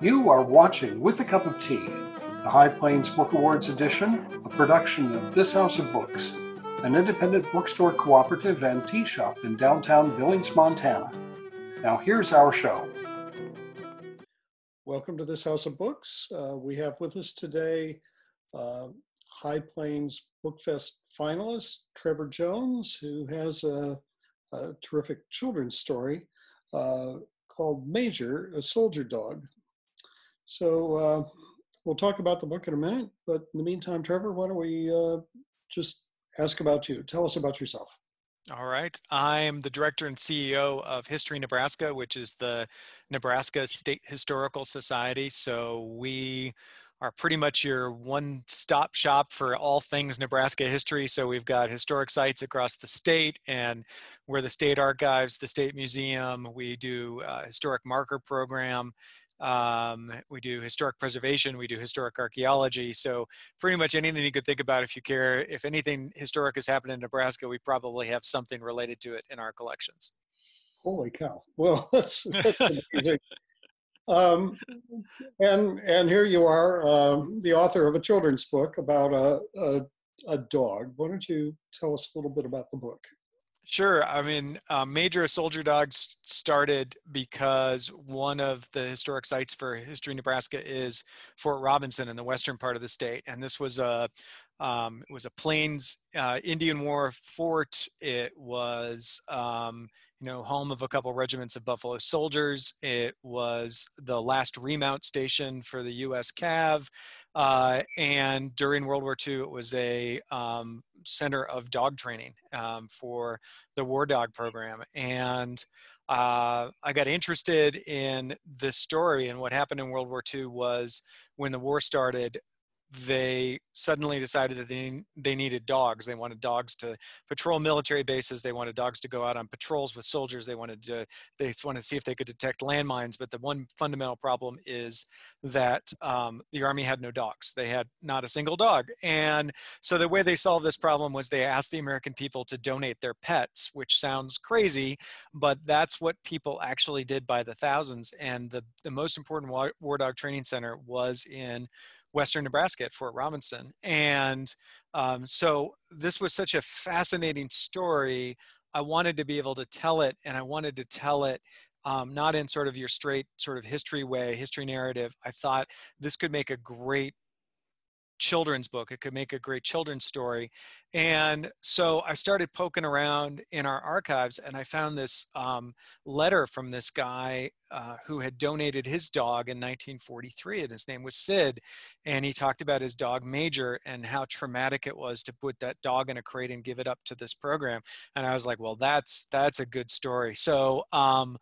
You are watching With a Cup of Tea, the High Plains Book Awards edition, a production of This House of Books, an independent bookstore cooperative and tea shop in downtown Billings, Montana. Now, here's our show. Welcome to This House of Books. Uh, we have with us today uh, High Plains Book Fest finalist Trevor Jones, who has a, a terrific children's story uh, called Major, a Soldier Dog. So uh, we'll talk about the book in a minute, but in the meantime, Trevor, why don't we uh, just ask about you? Tell us about yourself. All right. I'm the director and CEO of History Nebraska, which is the Nebraska State Historical Society. So we are pretty much your one stop shop for all things Nebraska history. So we've got historic sites across the state, and we're the state archives, the state museum. We do a historic marker program. Um, we do historic preservation, we do historic archaeology. So pretty much anything you could think about if you care. If anything historic has happened in Nebraska, we probably have something related to it in our collections. Holy cow! Well, that's, that's amazing. um, and and here you are, um, the author of a children's book about a, a a dog. Why don't you tell us a little bit about the book? Sure. I mean, uh, Major Soldier Dogs started because one of the historic sites for History Nebraska is Fort Robinson in the western part of the state, and this was a um, it was a Plains uh, Indian War fort. It was um, you know home of a couple regiments of Buffalo Soldiers. It was the last remount station for the U.S. Cav, uh, and during World War II, it was a um, center of dog training um, for the War Dog program. And uh, I got interested in this story. And what happened in World War II was when the war started, they suddenly decided that they, they needed dogs. They wanted dogs to patrol military bases. They wanted dogs to go out on patrols with soldiers. They wanted to they wanted to see if they could detect landmines. But the one fundamental problem is that um, the army had no dogs. They had not a single dog. And so the way they solved this problem was they asked the American people to donate their pets, which sounds crazy, but that's what people actually did by the thousands. And the the most important war, war dog training center was in Western Nebraska at Fort Robinson. And um, so this was such a fascinating story. I wanted to be able to tell it, and I wanted to tell it um, not in sort of your straight sort of history way, history narrative. I thought this could make a great children's book. It could make a great children's story. And so I started poking around in our archives and I found this um, letter from this guy uh, who had donated his dog in 1943 and his name was Sid. And he talked about his dog Major and how traumatic it was to put that dog in a crate and give it up to this program. And I was like, well, that's, that's a good story. So um,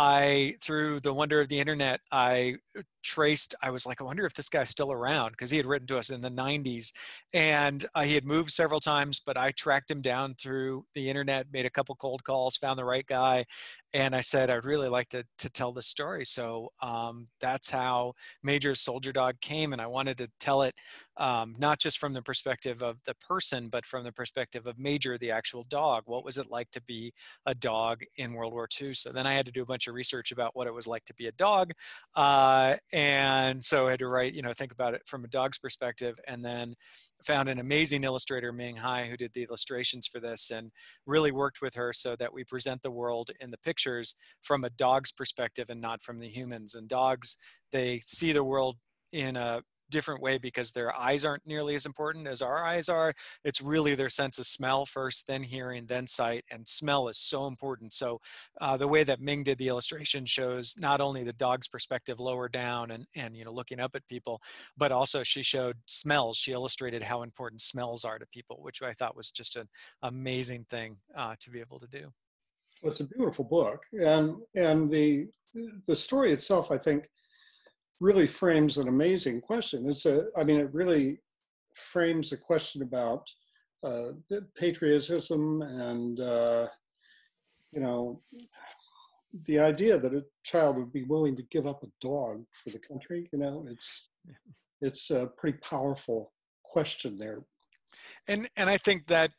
I, through the wonder of the internet, I traced, I was like, I wonder if this guy's still around because he had written to us in the 90s and uh, he had moved several times, but I tracked him down through the internet, made a couple cold calls, found the right guy. And I said, I'd really like to, to tell this story. So um, that's how Major Soldier Dog came. And I wanted to tell it um, not just from the perspective of the person, but from the perspective of Major, the actual dog. What was it like to be a dog in World War II? So then I had to do a bunch of research about what it was like to be a dog. Uh, and so I had to write, you know, think about it from a dog's perspective, and then found an amazing illustrator, Ming Hai, who did the illustrations for this, and really worked with her so that we present the world in the pictures from a dog's perspective and not from the humans. And dogs, they see the world in a different way because their eyes aren't nearly as important as our eyes are. It's really their sense of smell first, then hearing, then sight, and smell is so important. So uh, the way that Ming did the illustration shows not only the dog's perspective lower down and, and you know looking up at people, but also she showed smells. She illustrated how important smells are to people, which I thought was just an amazing thing uh, to be able to do. Well, it's a beautiful book, and and the the story itself, I think, really frames an amazing question. It's a, I mean, it really frames a question about uh, patriotism and, uh, you know, the idea that a child would be willing to give up a dog for the country. You know, it's it's a pretty powerful question there. And and I think that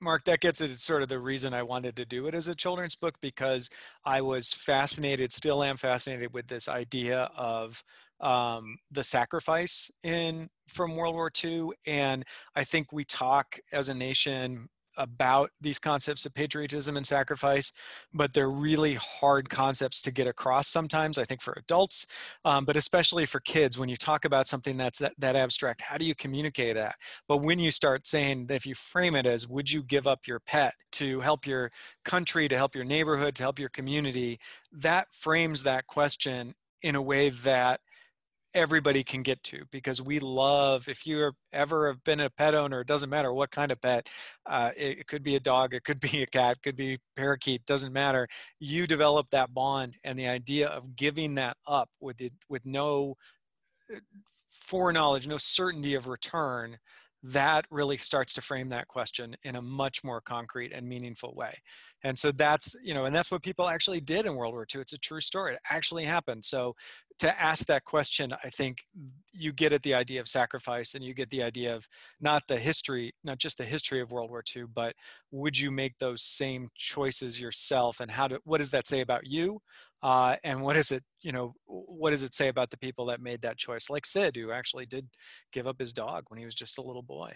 Mark, that gets it. It's sort of the reason I wanted to do it as a children's book because I was fascinated, still am fascinated with this idea of um, the sacrifice in from World War II, and I think we talk as a nation about these concepts of patriotism and sacrifice, but they're really hard concepts to get across sometimes, I think, for adults, um, but especially for kids. When you talk about something that's that, that abstract, how do you communicate that? But when you start saying, if you frame it as, would you give up your pet to help your country, to help your neighborhood, to help your community, that frames that question in a way that everybody can get to because we love if you ever have been a pet owner it doesn't matter what kind of pet uh, it, it, could be a dog it could be a cat it could be parakeet doesn't matter. You develop that bond and the idea of giving that up with it with no uh, foreknowledge no certainty of return that really starts to frame that question in a much more concrete and meaningful way. And so that's you know and that's what people actually did in world war ii it's a true story. It actually happened. So to ask that question, I think you get at the idea of sacrifice and you get the idea of not the history, not just the history of World War II, but would you make those same choices yourself and how do, what does that say about you? Uh, and what is it, you know, what does it say about the people that made that choice? Like Sid, who actually did give up his dog when he was just a little boy.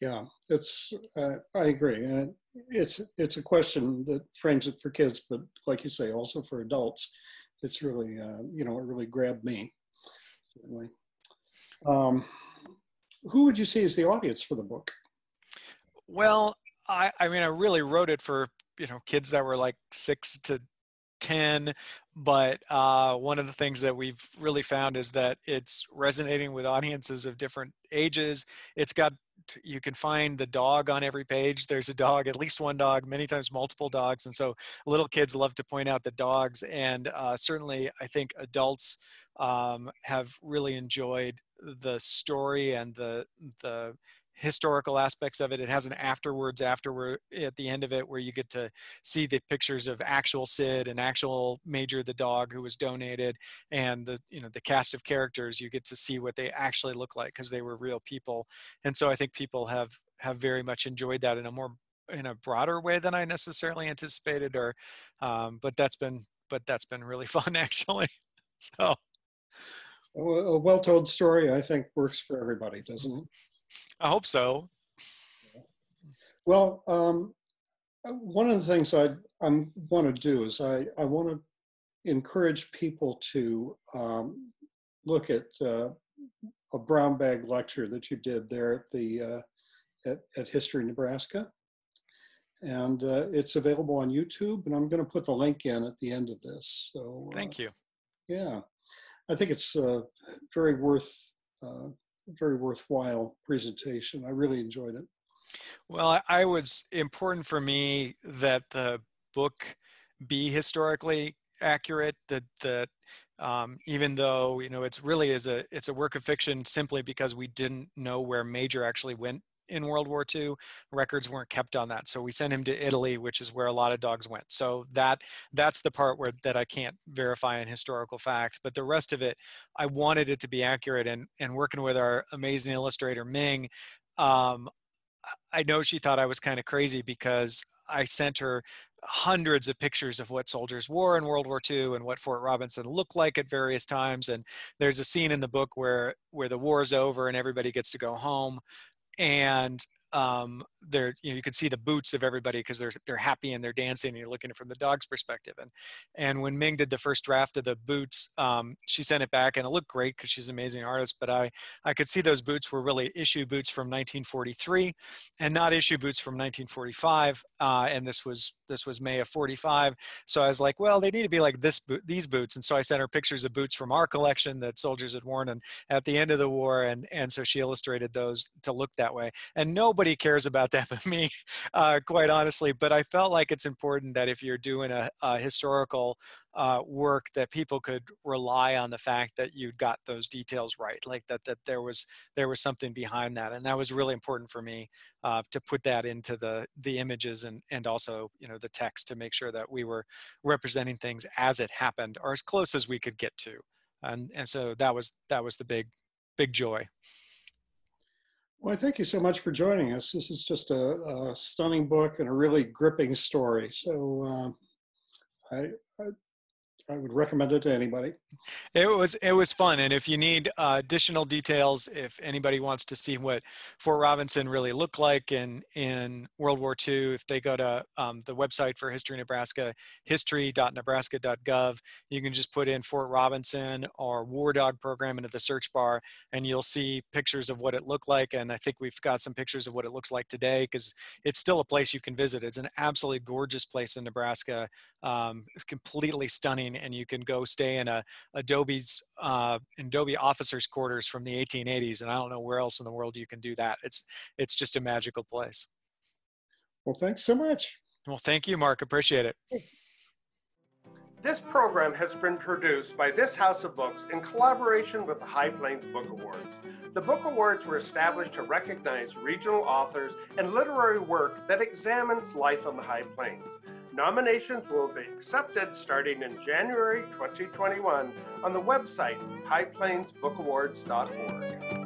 Yeah, it's, uh, I agree. And it's, it's a question that frames it for kids, but like you say, also for adults it's really, uh, you know, it really grabbed me, certainly. Um, who would you say is the audience for the book? Well, I, I mean, I really wrote it for, you know, kids that were like six to 10 but uh, one of the things that we've really found is that it's resonating with audiences of different ages it's got you can find the dog on every page. There's a dog at least one dog many times multiple dogs and so little kids love to point out the dogs and uh, certainly i think adults um, have really enjoyed the story and the the historical aspects of it. It has an afterwards afterward at the end of it where you get to see the pictures of actual Sid and actual Major the dog who was donated and the you know the cast of characters you get to see what they actually look like because they were real people. And so I think people have have very much enjoyed that in a more in a broader way than I necessarily anticipated or um, but that's been but that's been really fun actually. So a well-told story I think works for everybody, doesn't it? I hope so. Well, um, one of the things I I want to do is I, I want to encourage people to um, look at uh, a brown bag lecture that you did there at the uh, at, at History Nebraska, and uh, it's available on YouTube. And I'm going to put the link in at the end of this. So thank uh, you. Yeah, I think it's uh, very worth uh, very worthwhile presentation. I really enjoyed it. Well, I was important for me that the book be historically accurate. That that um, even though you know it's really is a it's a work of fiction simply because we didn't know where Major actually went in World War II. Records weren't kept on that, so we sent him to Italy, which is where a lot of dogs went. So that that's the part where that I can't verify in historical fact. But the rest of it, I wanted it to be accurate. And and working with our amazing illustrator Ming, um, I know she thought I was kind of crazy because I sent her hundreds of pictures of what soldiers wore in World War II and what Fort Robinson looked like at various times. And there's a scene in the book where where the war's over and everybody gets to go home and um, they're you know you can see the boots of everybody because they're they're happy and they're dancing and you're looking from the dog's perspective. And and when Ming did the first draft of the boots um, she sent it back and it looked great because she's an amazing artist but I I could see those boots were really issue boots from 1943 and not issue boots from 1945 uh, and this was this was May of 45 so I was like well they need to be like this boot these boots. And so I sent her pictures of boots from our collection that soldiers had worn and at the end of the war and and so she illustrated those to look that way. And nobody cares about but me, uh, quite honestly. But I felt like it's important that if you're doing a, a historical uh, work, that people could rely on the fact that you got those details right, like that that there was there was something behind that, and that was really important for me uh, to put that into the the images and and also you know the text to make sure that we were representing things as it happened or as close as we could get to, and and so that was that was the big big joy. Well, thank you so much for joining us. This is just a, a stunning book and a really gripping story. So um, I, I, I would recommend it to anybody. It was it was fun, and if you need uh, additional details, if anybody wants to see what Fort Robinson really looked like in in World War II, if they go to um, the website for History Nebraska, history.nebraska.gov, you can just put in Fort Robinson or War Dog program into the search bar, and you'll see pictures of what it looked like. And I think we've got some pictures of what it looks like today because it's still a place you can visit. It's an absolutely gorgeous place in Nebraska, um, completely stunning, and you can go stay in a Adobe's uh, Adobe officers quarters from the 1880s, and I don't know where else in the world you can do that. It's it's just a magical place. Well, thanks so much. Well, thank you, Mark. Appreciate it. This program has been produced by this House of Books in collaboration with the High Plains Book Awards. The Book Awards were established to recognize regional authors and literary work that examines life on the High Plains. Nominations will be accepted starting in January 2021 on the website highplainsbookawards.org.